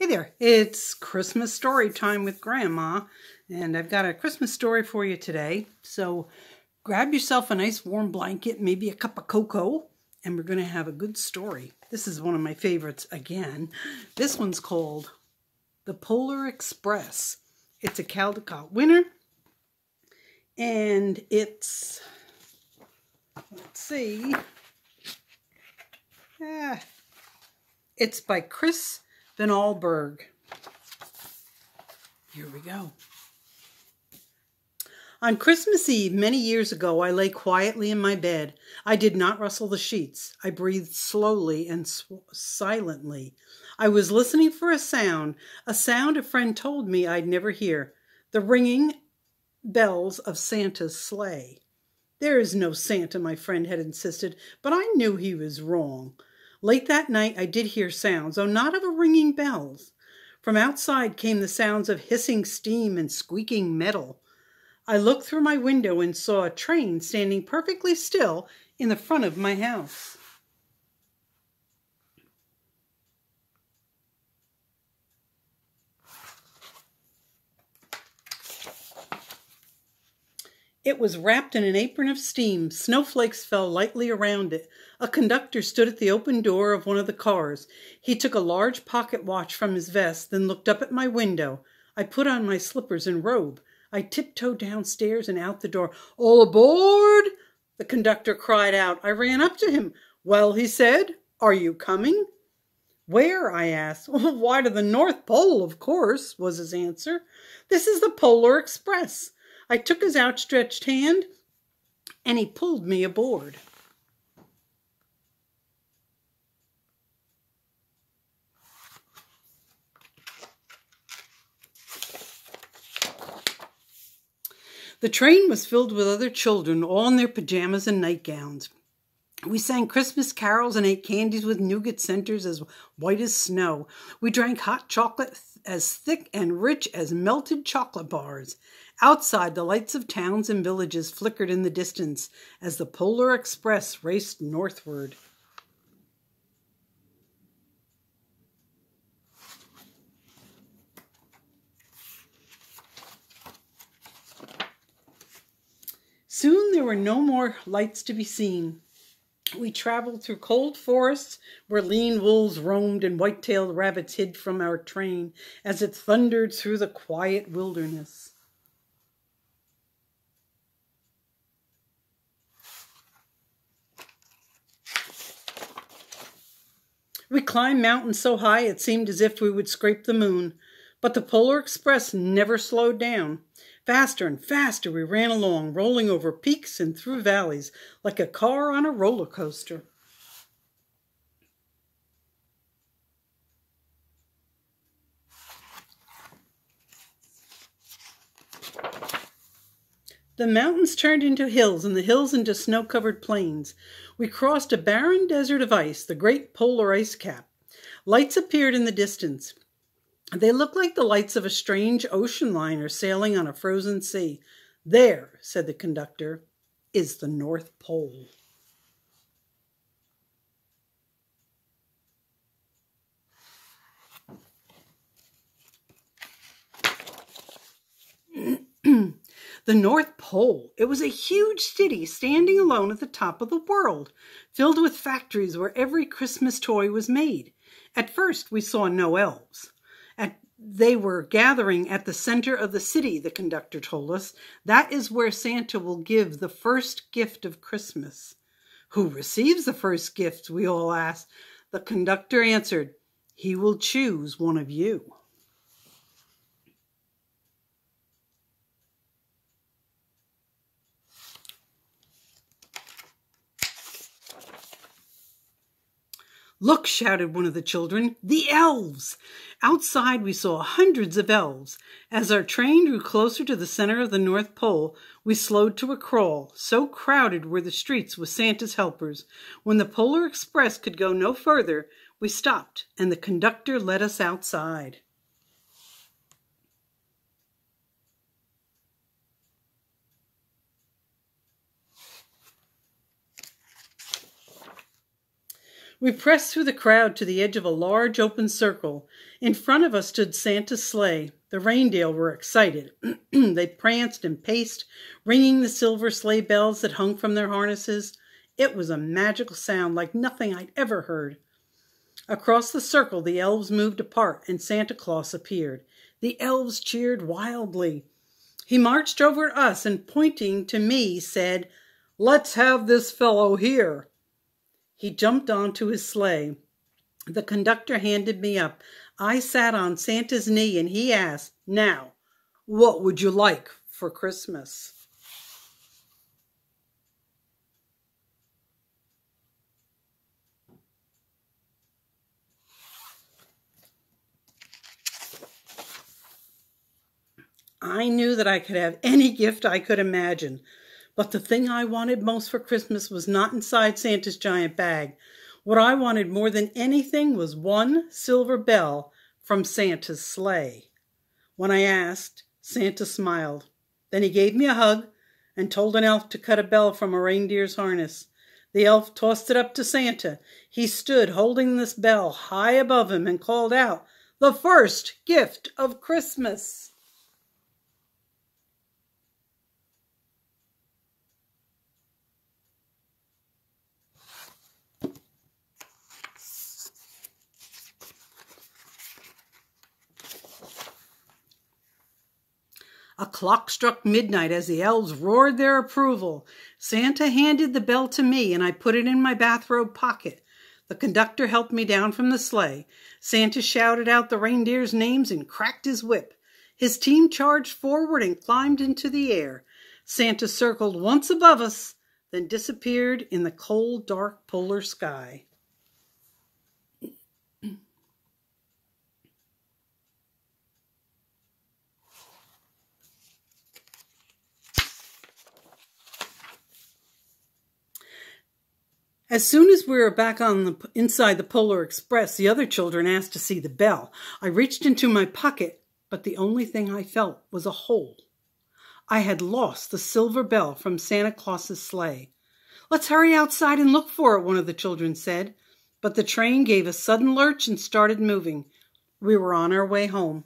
Hey there, it's Christmas story time with Grandma, and I've got a Christmas story for you today. So grab yourself a nice warm blanket, maybe a cup of cocoa, and we're going to have a good story. This is one of my favorites again. This one's called The Polar Express. It's a Caldecott winner, and it's, let's see, ah, it's by Chris Van Allsburg. Here we go. On Christmas Eve, many years ago, I lay quietly in my bed. I did not rustle the sheets. I breathed slowly and silently. I was listening for a sound, a sound a friend told me I'd never hear the ringing bells of Santa's sleigh. There is no Santa, my friend had insisted, but I knew he was wrong. Late that night I did hear sounds, though not of a ringing bells. From outside came the sounds of hissing steam and squeaking metal. I looked through my window and saw a train standing perfectly still in the front of my house. It was wrapped in an apron of steam. Snowflakes fell lightly around it. A conductor stood at the open door of one of the cars. He took a large pocket watch from his vest, then looked up at my window. I put on my slippers and robe. I tiptoed downstairs and out the door. All aboard! The conductor cried out. I ran up to him. Well, he said, are you coming? Where? I asked. Why, to the North Pole, of course, was his answer. This is the Polar Express. I took his outstretched hand and he pulled me aboard. The train was filled with other children, all in their pajamas and nightgowns. We sang Christmas carols and ate candies with nougat centers as white as snow. We drank hot chocolate as thick and rich as melted chocolate bars. Outside, the lights of towns and villages flickered in the distance as the Polar Express raced northward. Soon there were no more lights to be seen. We traveled through cold forests where lean wolves roamed and white-tailed rabbits hid from our train as it thundered through the quiet wilderness. We climbed mountains so high it seemed as if we would scrape the moon. But the Polar Express never slowed down. Faster and faster we ran along, rolling over peaks and through valleys like a car on a roller coaster. The mountains turned into hills and the hills into snow covered plains. We crossed a barren desert of ice, the great polar ice cap. Lights appeared in the distance. They looked like the lights of a strange ocean liner sailing on a frozen sea. There, said the conductor, is the North Pole. The North Pole. It was a huge city standing alone at the top of the world, filled with factories where every Christmas toy was made. At first, we saw no elves. At, they were gathering at the center of the city, the conductor told us. That is where Santa will give the first gift of Christmas. Who receives the first gift? We all asked. The conductor answered, He will choose one of you. Look, shouted one of the children, the elves! Outside we saw hundreds of elves. As our train drew closer to the center of the North Pole, we slowed to a crawl. So crowded were the streets with Santa's helpers. When the Polar Express could go no further, we stopped and the conductor led us outside. We pressed through the crowd to the edge of a large open circle. In front of us stood Santa's sleigh. The reindeer were excited. they pranced and paced, ringing the silver sleigh bells that hung from their harnesses. It was a magical sound like nothing I'd ever heard. Across the circle, the elves moved apart and Santa Claus appeared. The elves cheered wildly. He marched over us and pointing to me said, Let's have this fellow here. He jumped onto his sleigh. The conductor handed me up. I sat on Santa's knee and he asked, Now, what would you like for Christmas? I knew that I could have any gift I could imagine. But the thing I wanted most for Christmas was not inside Santa's giant bag. What I wanted more than anything was one silver bell from Santa's sleigh. When I asked, Santa smiled. Then he gave me a hug and told an elf to cut a bell from a reindeer's harness. The elf tossed it up to Santa. He stood holding this bell high above him and called out, The first gift of Christmas. Clock struck midnight as the elves roared their approval. Santa handed the bell to me and I put it in my bathrobe pocket. The conductor helped me down from the sleigh. Santa shouted out the reindeers' names and cracked his whip. His team charged forward and climbed into the air. Santa circled once above us, then disappeared in the cold, dark polar sky. As soon as we were back on the inside the Polar Express, the other children asked to see the bell. I reached into my pocket, but the only thing I felt was a hole. I had lost the silver bell from Santa Claus's sleigh. Let's hurry outside and look for it, one of the children said. But the train gave a sudden lurch and started moving. We were on our way home.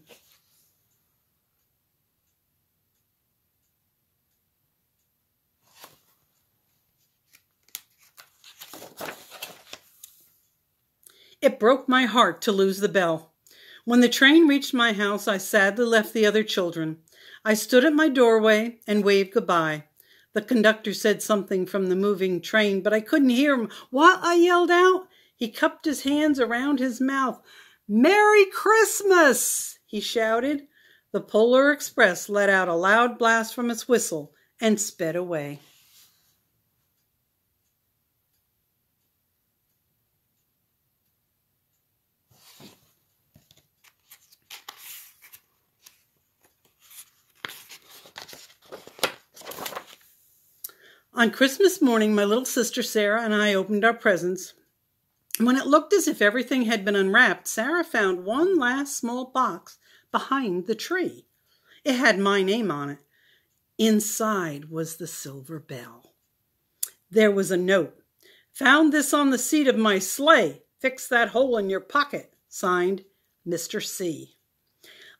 It broke my heart to lose the bell. When the train reached my house, I sadly left the other children. I stood at my doorway and waved goodbye. The conductor said something from the moving train, but I couldn't hear him. What? I yelled out. He cupped his hands around his mouth. Merry Christmas! he shouted. The Polar Express let out a loud blast from its whistle and sped away. On Christmas morning, my little sister Sarah and I opened our presents. When it looked as if everything had been unwrapped, Sarah found one last small box behind the tree. It had my name on it. Inside was the silver bell. There was a note. Found this on the seat of my sleigh. Fix that hole in your pocket. Signed, Mr. C.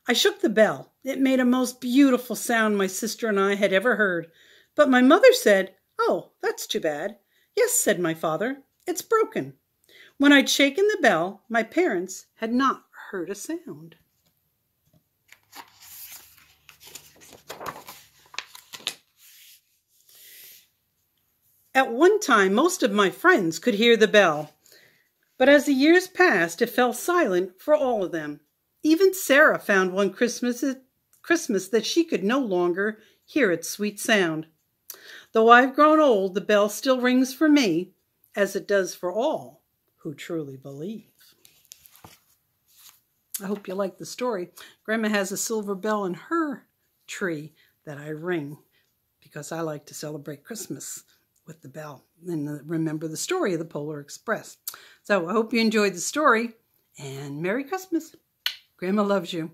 I shook the bell. It made a most beautiful sound my sister and I had ever heard. But my mother said, Oh, that's too bad. Yes, said my father, it's broken. When I'd shaken the bell, my parents had not heard a sound. At one time, most of my friends could hear the bell, but as the years passed, it fell silent for all of them. Even Sarah found one Christmas, Christmas that she could no longer hear its sweet sound. Though I've grown old, the bell still rings for me, as it does for all who truly believe. I hope you like the story. Grandma has a silver bell in her tree that I ring because I like to celebrate Christmas with the bell and remember the story of the Polar Express. So I hope you enjoyed the story and Merry Christmas. Grandma loves you.